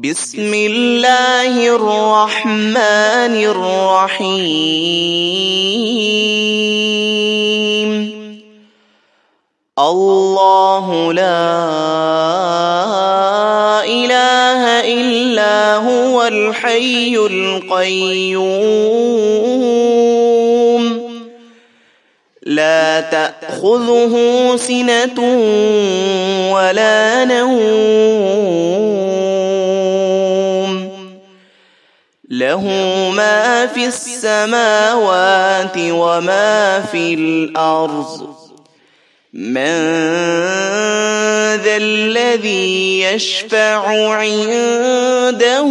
بسم الله الرحمن الرحيم. الله لا إله إلا هو الحي القيوم. لا تأخذه سنة ولا نوم. له ما في السماوات وما في الأرض. من ذا الذي يشفع عنده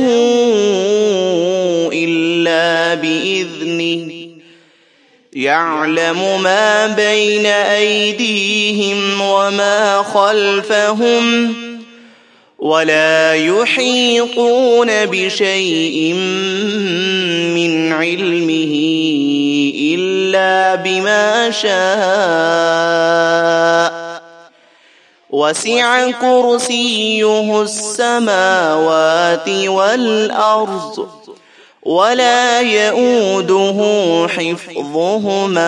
إلا بإذنه. يعلم ما بين أيديهم وما خلفهم. ولا يحيطون بشيء من علمه إلا بما شاء. وسع كرسيه السماوات والأرض ولا يئوده حفظهما.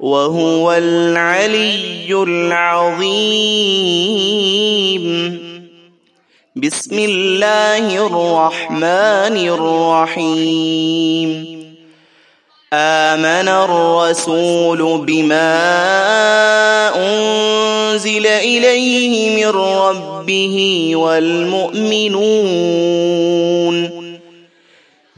وهو العلي العظيم. بسم الله الرحمن الرحيم. آمن الرسول بما أنزل إليه من ربه والمؤمنون.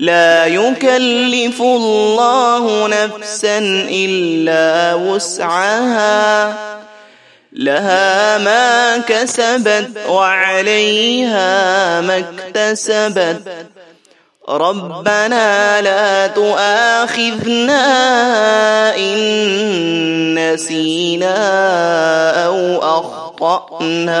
لا يكلف الله نفسا إلا وسعها. لها ما كسبت وعليها ما اكتسبت. ربنا لا تؤاخذنا إن نسينا أو أخطأنا.